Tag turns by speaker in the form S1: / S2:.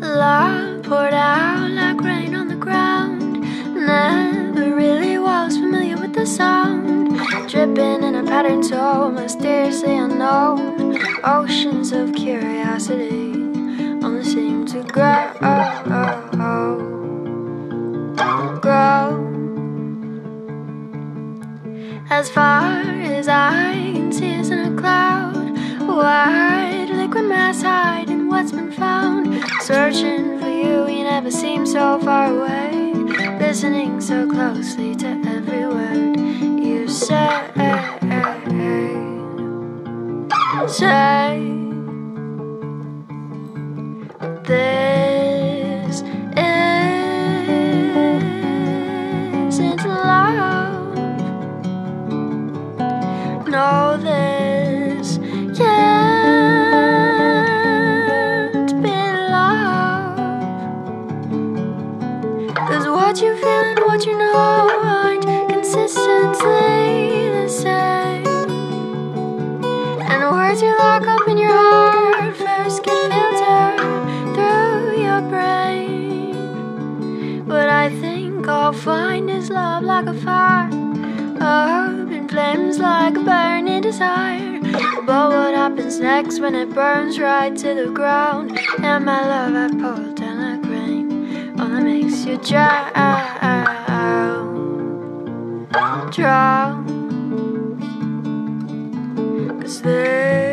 S1: Love poured out like rain on the ground. Never really was familiar with the sound. Dripping in a pattern so mysteriously unknown. Oceans of curiosity only seem to grow. Grow. As far as I can see is in a cloud. White liquid mass hiding what's been found. Searching for you, you never seem so far away. Listening so closely to every word you say. Say this No, this can't be love. Cause what you feel and what you know aren't consistently the same. And words you lock up in your heart first get filtered through your brain. What I think I'll find is love like a fire, flames like a burning desire. But what happens next when it burns right to the ground? And my love I pulled down like rain, only makes you drown, drown. Cause there